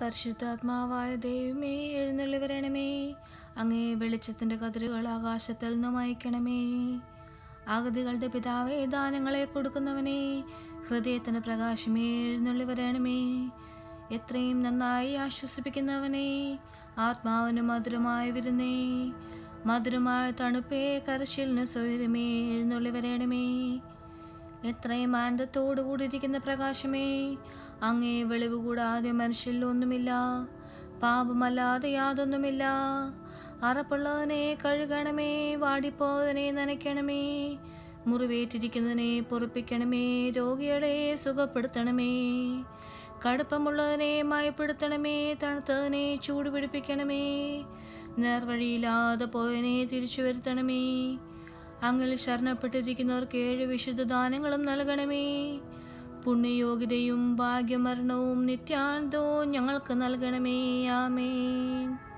പരിശുദ്ധാത്മാവായ ദൈവമേ എഴുന്നള്ളി വരണമേ. അങ്ങേ വെളിച്ചത്തിന്റെ കതിരുകൾ ആകാശത്തിൽ നിന്ന് അയക്കണമേ അഗതികളുടെ പിതാവേ ദാനങ്ങളെ കൊടുക്കുന്നവനെ ഹൃദയത്തിന് പ്രകാശമേ എഴുന്നള്ളി വരണമേ. എത്രയും നന്നായി ആശ്വസിപ്പിക്കുന്നവനെ ആത്മാവിന് മധുരമായി വിരുന്നേ. മധുരമായ തണുപ്പേ കരശിലിന് സ്വൈരമേ എഴുന്നള്ളി വരണമേ. എത്രയും ആനന്ദത്തോടു കൂടിയിരിക്കുന്ന പ്രകാശമേ അങ്ങേ വെളിവ് കൂടാതെ മനുഷ്യരിൽ ഒന്നുമില്ല പാപമല്ലാതെ യാതൊന്നുമില്ല. അറപ്പുള്ളതിനെ കഴുകണമേ വാടിപ്പോയതിനെ നനയ്ക്കണമേ മുറിവേറ്റിരിക്കുന്നതിനെ പൊറുപ്പിക്കണമേ രോഗികളെ സുഖപ്പെടുത്തണമേ. കടുപ്പമുള്ളതിനെ മയപ്പെടുത്തണമേ തണുത്തതിനെ ചൂടുപിടിപ്പിക്കണമേ നേർവഴിയില്ലാതെ പോയതിനെ തിരിച്ചു വരുത്തണമേ അങ്ങിൽ ശരണപ്പെട്ടിരിക്കുന്നവർക്ക് ഏഴ് വിശുദ്ധ ദാനങ്ങളും നൽകണമേ. പുണ്യയോഗ്യതയും ഭാഗ്യമരണവും നിത്യാനന്ദവും ഞങ്ങൾക്ക് നൽകണമേ. ആമേൻ.